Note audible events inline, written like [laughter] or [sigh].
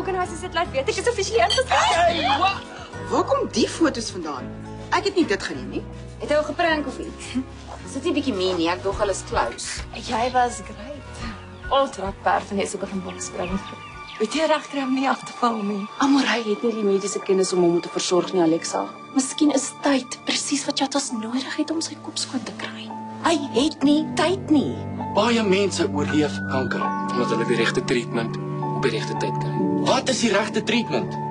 organisasie sit laat weet ek is offisieel ingeskryf. Hey? Waar kom die foto's vandaan? Ek het nie dit geneem nie. Het hy al geprank of iets? [laughs] Sit nie bietjie mee nie, ek dog hulle is close. Jy was great. Ultra perf en jy het begin bokspring. Het jy regkry om nie af te val nie? Amorey het nie die mediese kennis om hom te versorg nie, Alexa. Miskien is tyd presies wat Chatas nodig het om sy kop skoon te kry. Hy het nie tyd nie. Baie mense oorleef kanker omdat hulle die regte treatment op die regte tyd kry. Wat is die regte treatment?